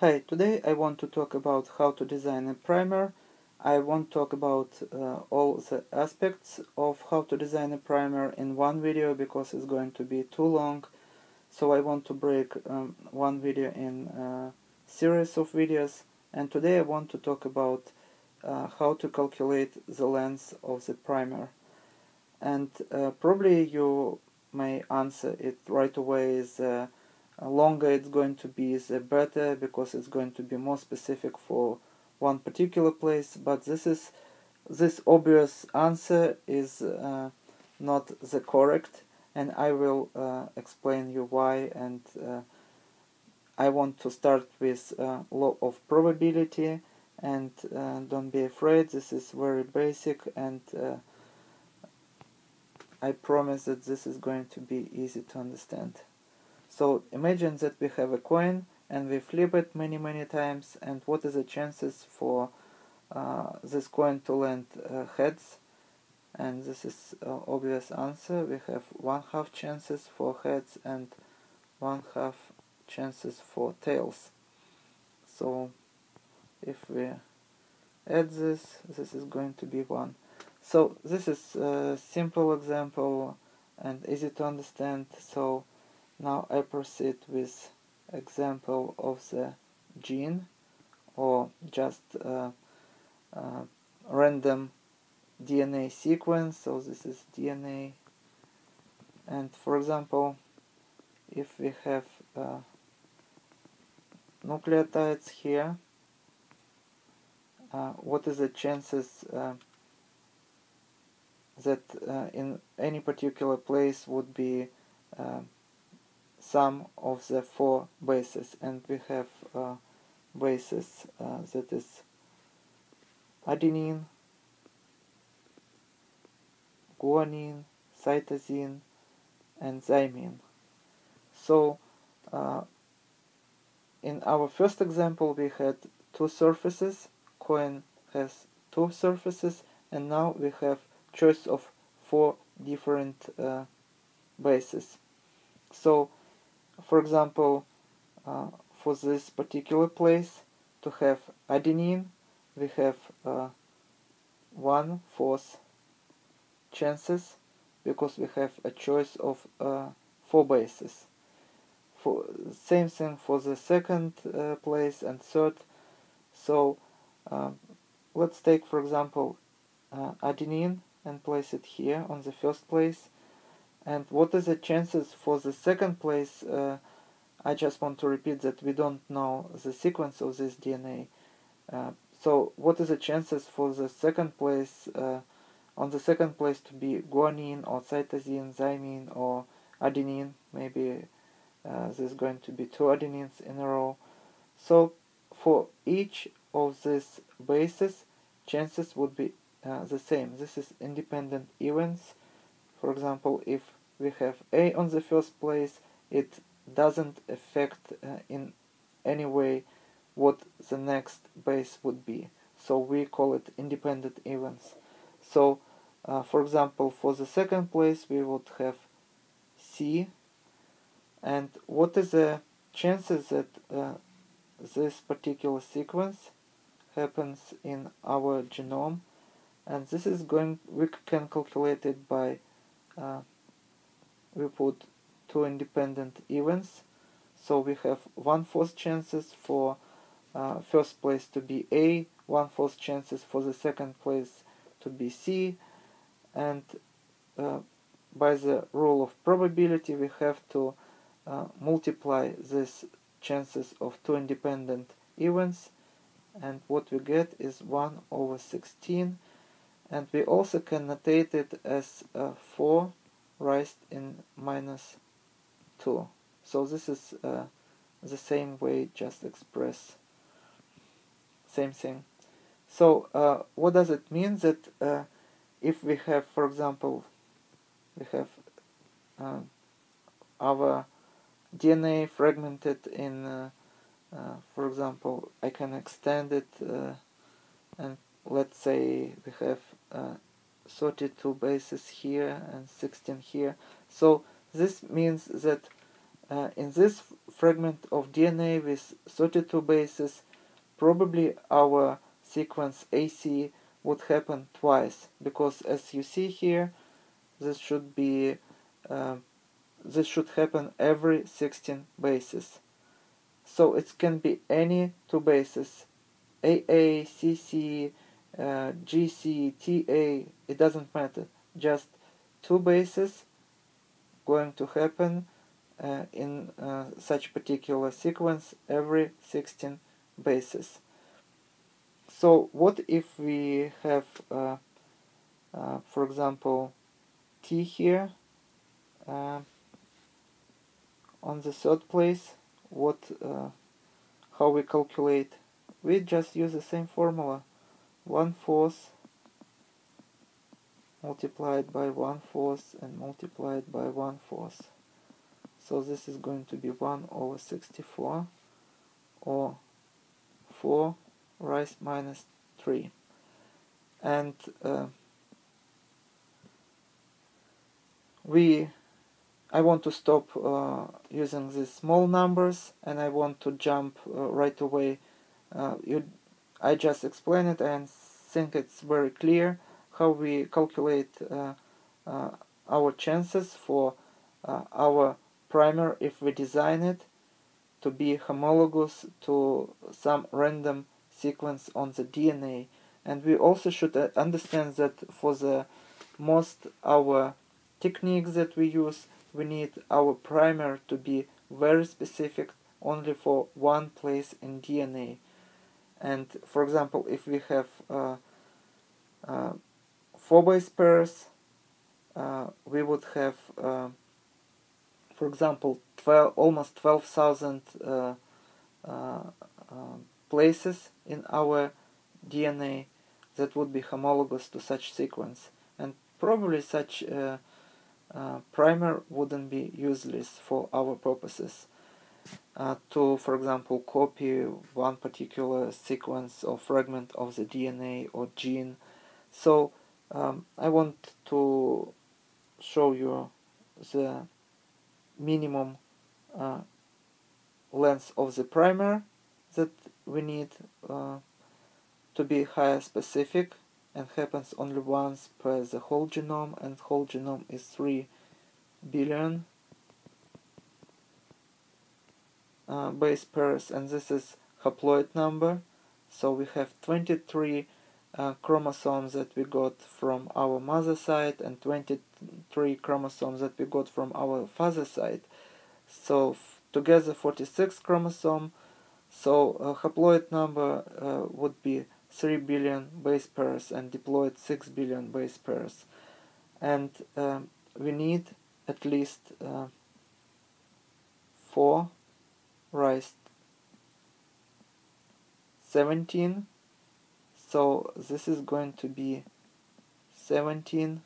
Hi, today I want to talk about how to design a primer. I won't talk about uh, all the aspects of how to design a primer in one video because it's going to be too long. So I want to break um, one video in a series of videos and today I want to talk about uh, how to calculate the length of the primer. And uh, probably you may answer it right away is uh, uh, longer it's going to be the better because it's going to be more specific for one particular place but this is this obvious answer is uh, not the correct and I will uh, explain you why and uh, I want to start with uh, law of probability and uh, don't be afraid this is very basic and I promise that this is going to be easy to understand. So imagine that we have a coin and we flip it many many times and what are the chances for uh, this coin to land uh, heads? And this is uh, obvious answer. We have one half chances for heads and one half chances for tails. So if we add this this is going to be one. So this is a simple example and easy to understand. So now I proceed with example of the gene or just uh, uh, random DNA sequence. So this is DNA and for example if we have uh, nucleotides here uh, what is the chances that in any particular place would be sum of the four bases and we have uh, bases uh, that is adenine, guanine, cytosine and thymine. So uh, in our first example we had two surfaces, coin has two surfaces and now we have choice of four different uh, bases. So for example, uh, for this particular place, to have adenine, we have uh, one fourth chances because we have a choice of uh, four bases. For same thing for the second uh, place and third. So um, let's take for example uh, adenine and place it here on the first place and what is the chances for the second place? Uh, I just want to repeat that we don't know the sequence of this DNA uh, so what is the chances for the second place? Uh, on the second place to be guanine or cytosine, thymine or adenine. Maybe uh, there's going to be two adenines in a row. So for each of these bases chances would be uh, the same. This is independent events for example, if we have A on the first place, it doesn't affect uh, in any way what the next base would be. So we call it independent events. So, uh, for example, for the second place, we would have C. And what is the chances that uh, this particular sequence happens in our genome? And this is going, we can calculate it by uh, we put two independent events. So we have one fourth chances for uh, first place to be A, one fourth chances for the second place to be C, and uh, by the rule of probability we have to uh, multiply these chances of two independent events. And what we get is 1 over 16 and we also can notate it as uh, 4 raised in minus 2 so this is uh, the same way just express same thing. So uh, what does it mean that uh, if we have for example we have uh, our DNA fragmented in uh, for example I can extend it and let's say we have uh, 32 bases here and 16 here so this means that uh, in this fragment of DNA with 32 bases, probably our sequence AC would happen twice because as you see here, this should be uh, this should happen every 16 bases. So it can be any two bases, AA, CC, uh, GC, it doesn't matter. Just two bases going to happen uh, in uh, such particular sequence every 16 bases. So what if we have, uh, uh for example, T here on the third place, what, how we calculate? We just use the same formula, 1 fourth multiplied by 1 fourth and multiplied by 1 fourth. So this is going to be 1 over 64 or 4 raised minus 3. And uh, we I want to stop uh, using these small numbers and I want to jump uh, right away. Uh, you, I just explained it and think it's very clear how we calculate uh, uh, our chances for uh, our primer if we design it to be homologous to some random sequence on the DNA. And we also should understand that for the most our techniques that we use, we need our primer to be very specific only for one place in DNA. And for example, if we have uh, uh, four base pairs, uh, we would have, uh, for example, 12, almost 12,000 uh, uh, places in our DNA that would be homologous to such sequence. And probably such primer wouldn't be useless for our purposes. Uh, to, for example, copy one particular sequence or fragment of the DNA or gene. So um, I want to show you the minimum uh, length of the primer that we need uh, to be higher specific and happens only once per the whole genome and whole genome is 3 billion uh, base pairs and this is haploid number. So we have 23 uh, chromosomes that we got from our mother side and 23 chromosomes that we got from our father side. So together 46 chromosome. So a haploid number uh, would be 3 billion base pairs and diploid 6 billion base pairs. And um, we need at least uh, 4 raised 17. So this is going to be 17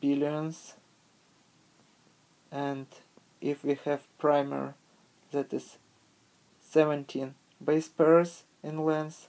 billions and if we have primer that is 17 base pairs in length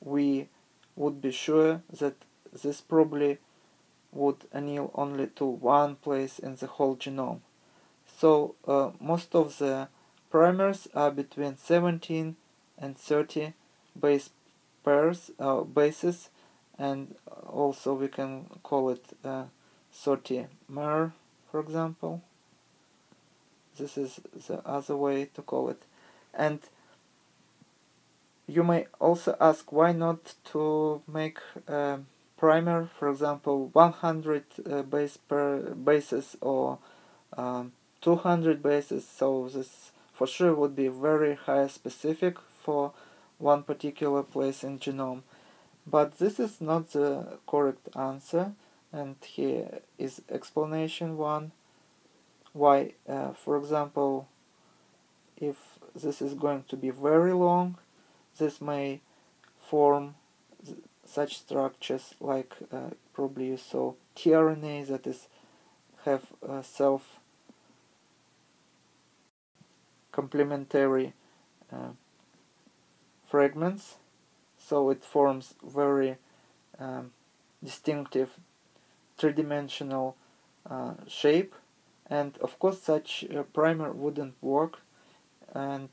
we would be sure that this probably would anneal only to one place in the whole genome. So uh, most of the primers are between 17 and 30 base pairs, uh, bases, and also we can call it uh, 30 mer, for example. This is the other way to call it. And you may also ask why not to make a primer, for example, 100 uh, base per bases or um, 200 bases. So this for sure would be very high specific for one particular place in genome. But this is not the correct answer, and here is explanation one. Why, uh, for example, if this is going to be very long, this may form such structures like uh, probably you saw tRNA that is have uh, self complementary uh, fragments. So it forms very um, distinctive three-dimensional uh, shape. And of course such primer wouldn't work. And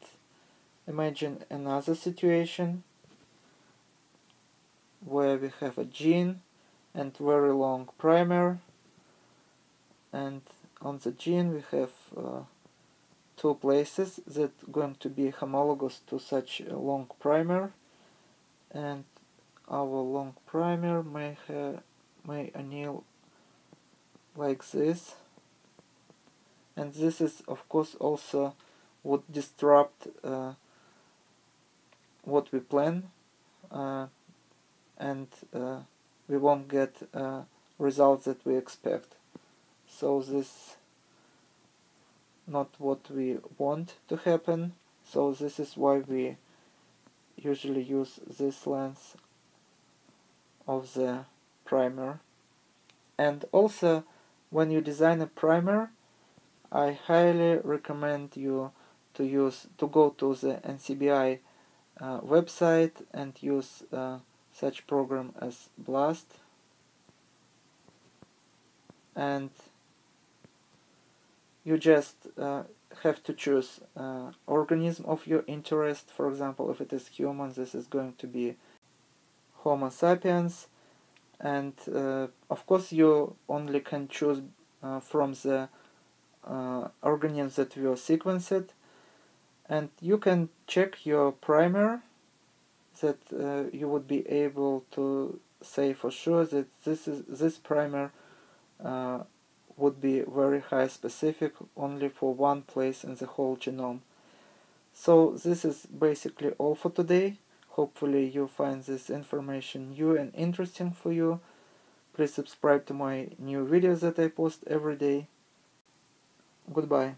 imagine another situation where we have a gene and very long primer. And on the gene we have uh, two places that going to be homologous to such a long primer. And our long primer may have may anneal like this. And this is of course also would disrupt uh, what we plan uh, and uh, we won't get uh, results that we expect. So this not what we want to happen. So this is why we usually use this lens of the primer. And also when you design a primer I highly recommend you to use to go to the NCBI uh, website and use uh, such program as BLAST. And you just uh, have to choose uh, organism of your interest. For example if it is human this is going to be Homo sapiens. And uh, of course you only can choose uh, from the uh, organisms that were sequenced. And you can check your primer that uh, you would be able to say for sure that this is this primer would be very high specific only for one place in the whole genome. So this is basically all for today. Hopefully you find this information new and interesting for you. Please subscribe to my new videos that I post every day. Goodbye.